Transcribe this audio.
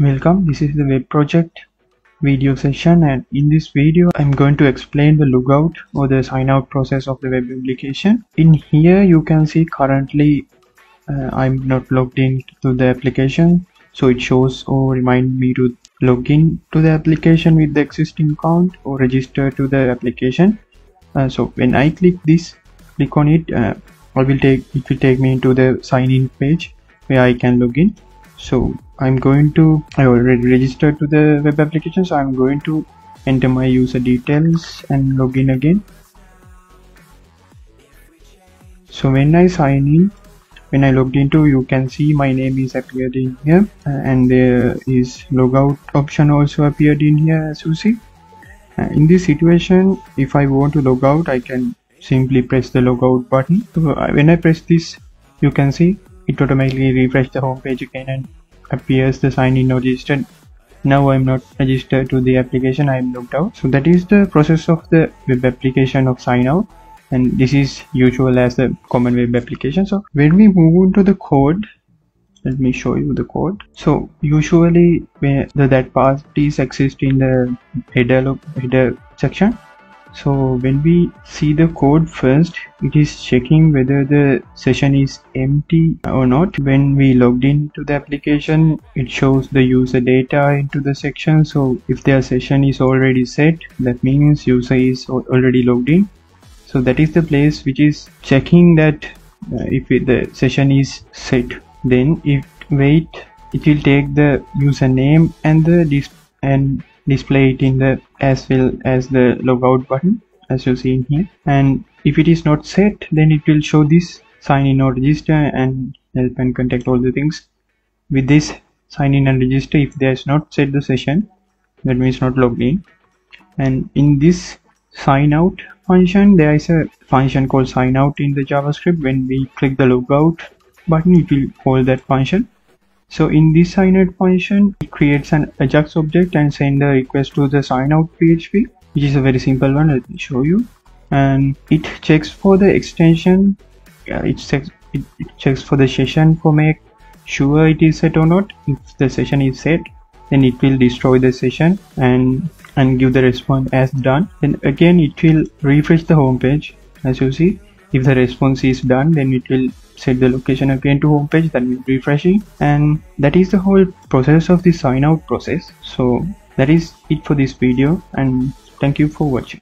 Welcome, this is the web project video session and in this video I'm going to explain the logout or the sign out process of the web application. In here you can see currently uh, I'm not logged in to the application so it shows or remind me to log in to the application with the existing account or register to the application. Uh, so when I click this click on it uh, I will take it will take me into the sign in page where I can log in so I'm going to I already registered to the web application so I'm going to enter my user details and log in again. So when I sign in when I logged into you can see my name is appeared in here uh, and there is logout option also appeared in here as you see. Uh, in this situation if I want to log out I can simply press the logout button. So uh, when I press this you can see it automatically refresh the home page again and appears the sign in registered. Now i'm not registered to the application i'm logged out. So that is the process of the web application of sign out. And this is usual as a common web application. So when we move on to the code let me show you the code. So usually the, that part is exist in the header header section so when we see the code first it is checking whether the session is empty or not. When we logged into the application it shows the user data into the session. So if their session is already set that means user is already logged in. So that is the place which is checking that uh, if the session is set. Then if wait it will take the username and the disp and display it in the as well as the logout button as you see in here. And if it is not set then it will show this sign in or register and help and contact all the things. With this sign in and register if there is not set the session that means not logged in. And in this sign out function there is a function called sign out in the javascript. When we click the logout button it will call that function so in this sign out function, it creates an Ajax object and send a request to the sign out PHP, which is a very simple one. Let me show you. And it checks for the extension. Yeah, it checks it, it checks for the session for make sure it is set or not. If the session is set, then it will destroy the session and and give the response as done. Then again, it will refresh the home page as you see. If the response is done, then it will set the location again to home page that will refreshing. And that is the whole process of the sign out process. So that is it for this video and thank you for watching